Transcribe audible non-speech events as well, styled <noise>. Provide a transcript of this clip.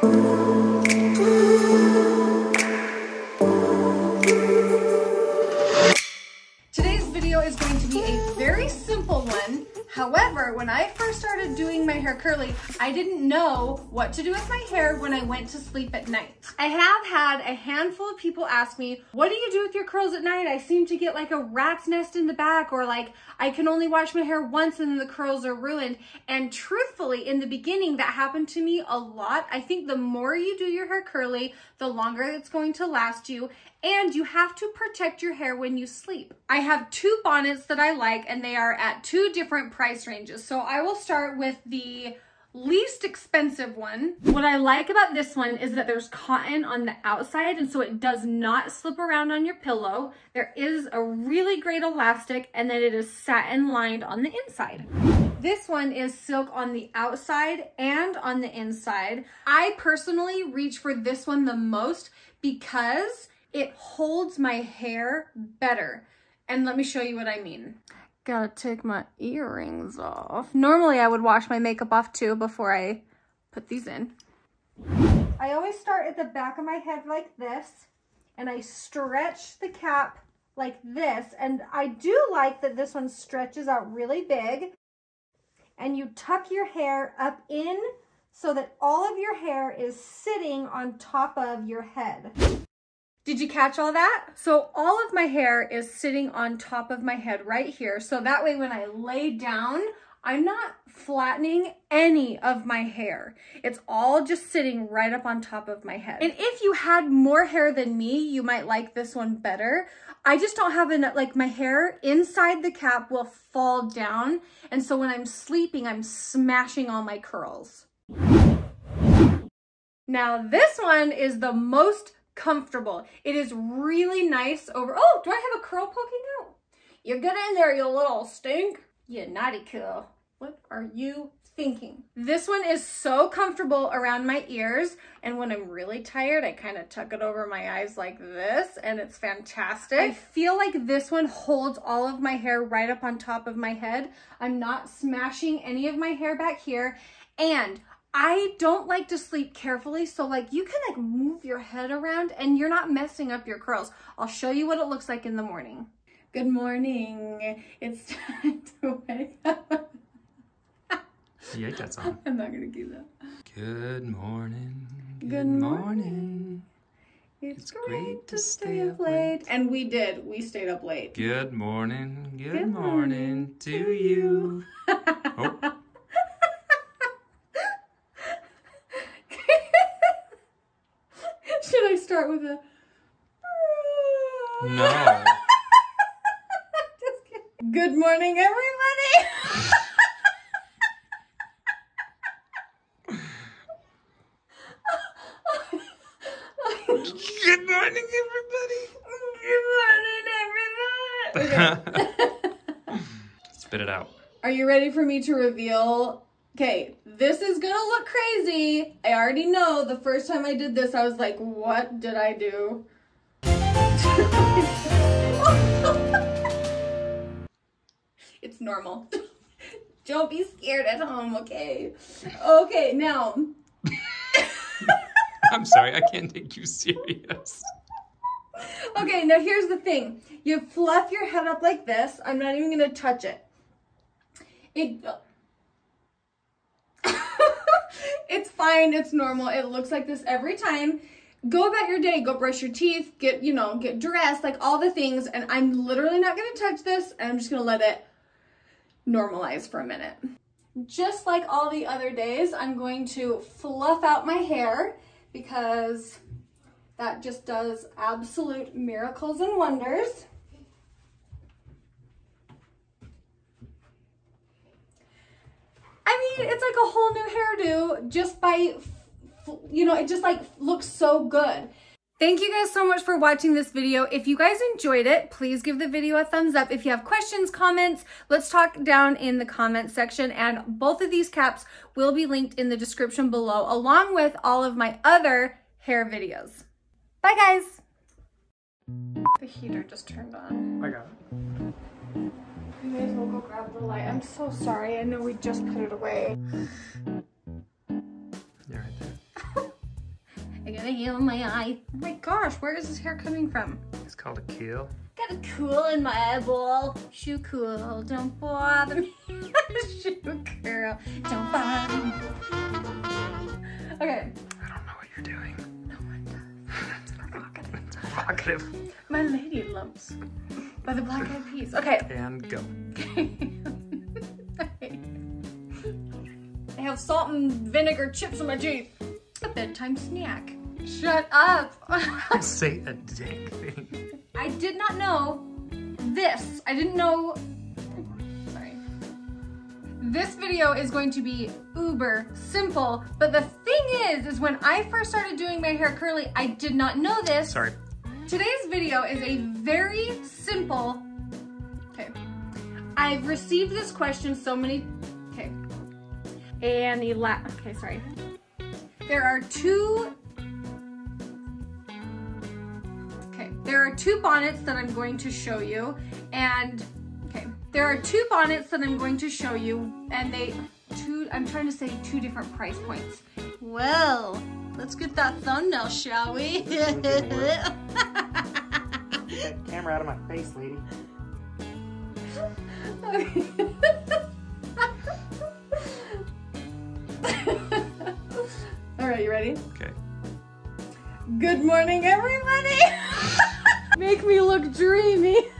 Today's However, when I first started doing my hair curly, I didn't know what to do with my hair when I went to sleep at night. I have had a handful of people ask me, what do you do with your curls at night? I seem to get like a rat's nest in the back or like I can only wash my hair once and then the curls are ruined. And truthfully, in the beginning, that happened to me a lot. I think the more you do your hair curly, the longer it's going to last you and you have to protect your hair when you sleep. I have two bonnets that I like and they are at two different price ranges. So I will start with the least expensive one. What I like about this one is that there's cotton on the outside and so it does not slip around on your pillow. There is a really great elastic and then it is satin lined on the inside. This one is silk on the outside and on the inside. I personally reach for this one the most because it holds my hair better. And let me show you what I mean. Gotta take my earrings off. Normally I would wash my makeup off too before I put these in. I always start at the back of my head like this and I stretch the cap like this. And I do like that this one stretches out really big and you tuck your hair up in so that all of your hair is sitting on top of your head. Did you catch all that? So all of my hair is sitting on top of my head right here. So that way when I lay down, I'm not flattening any of my hair. It's all just sitting right up on top of my head. And if you had more hair than me, you might like this one better. I just don't have enough, like my hair inside the cap will fall down. And so when I'm sleeping, I'm smashing all my curls. Now this one is the most comfortable. It is really nice over, oh, do I have a curl poking out? You get in there, you little stink. You naughty curl. What are you thinking? This one is so comfortable around my ears. And when I'm really tired, I kind of tuck it over my eyes like this and it's fantastic. I feel like this one holds all of my hair right up on top of my head. I'm not smashing any of my hair back here. And I don't like to sleep carefully, so like you can like move your head around and you're not messing up your curls. I'll show you what it looks like in the morning. Good morning. It's <laughs> time to wake up. You ate that song. I'm not gonna do that. Good morning. Good morning. It's, It's great, to stay up late. And we did. We stayed up late. Good morning. Good, Good morning, morning to you. oh, Should I start with a... no. <laughs> Just kidding. Good morning, everybody. Good morning, everybody. Good morning, everybody. Okay. <laughs> Spit it out. Are you ready for me to reveal? Okay, this is gonna look crazy. I already know the first time I did this, I was like, what did I do? <laughs> it's normal. <laughs> Don't be scared at home, okay? Okay, now, <laughs> I'm sorry, I can't take you serious. okay, now here's the thing. You fluff your head up like this. I'm not even gonna touch it. It, uh, it's fine. It's normal. It looks like this every time. Go about your day. Go brush your teeth. Get, you know, get dressed, like all the things. And I'm literally not going to touch this. And I'm just going to let it normalize for a minute. Just like all the other days, I'm going to fluff out my hair because that just does absolute miracles and wonders. I mean, it's like a whole new hairdo just by, you know, it just like looks so good. Thank you guys so much for watching this video. If you guys enjoyed it, please give the video a thumbs up. If you have questions, comments, let's talk down in the comment section. And both of these caps will be linked in the description below, along with all of my other hair videos. Bye guys. The heater just turned on. I got it. You may as well go grab the light. I'm so sorry. I know we just put it away. Got a heel in my eye. Oh my gosh, where is this hair coming from? It's called a keel. Got a cool in my eyeball. Shoe cool, don't bother me. <laughs> Shoe curl, don't bother me. Okay. I don't know what you're doing. No one does. Provocative. It's provocative. My lady lumps by the black eyed peas. Okay. And go. <laughs> I have salt and vinegar chips in my teeth. A bedtime snack. Shut up. <laughs> Say a dang thing. I did not know this. I didn't know. Sorry. This video is going to be uber simple, but the thing is, is when I first started doing my hair curly, I did not know this. Sorry. Today's video is a very simple, okay. I've received this question so many, okay. And ela, okay, sorry. There are two, there are two bonnets that I'm going to show you. And, okay, there are two bonnets that I'm going to show you. And they, two, I'm trying to say two different price points. Well, let's get that thumbnail, shall we? Get that camera out of my face, lady. <laughs> All right, you ready? Okay. Good morning, everybody. <laughs> Make me look dreamy. <laughs>